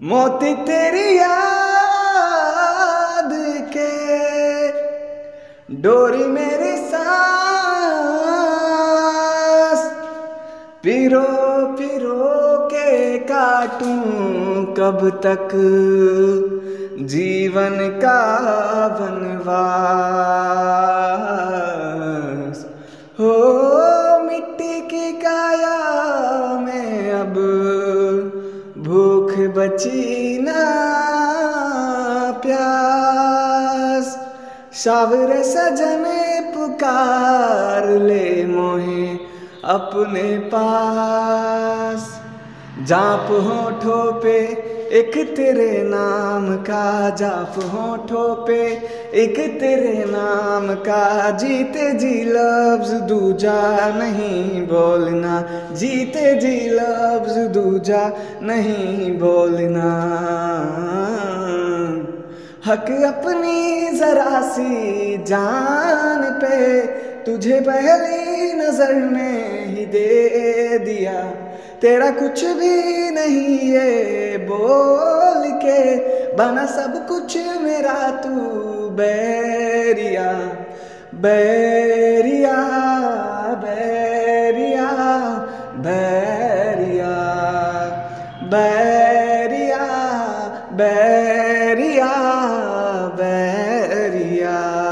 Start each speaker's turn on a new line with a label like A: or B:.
A: मोती तेरी याद के डोरी मेरी सांस पिरो पिरो के काटूं कब तक जीवन का बनवास हो मिट्टी की काया में अब बची ना प्यास। सावर सजने पुकार ले मोहे अपने पास। जाप होठों पे, एक तेरे नाम का जाप होठों पे, एक तेरे नाम का जीते जी लफ्ज दूजा नहीं बोलना, जीते जी लफ्ज दूजा नहीं बोलना। हक अपनी जरा सी जान पे, तुझे पहली नज़र में ही दे दिया। तेरा कुछ भी नहीं ये बोल के, बना सब कुछ मेरा तू बैरिया बैरिया बैरिया बैरिया बैरिया बैरिया बैरिया।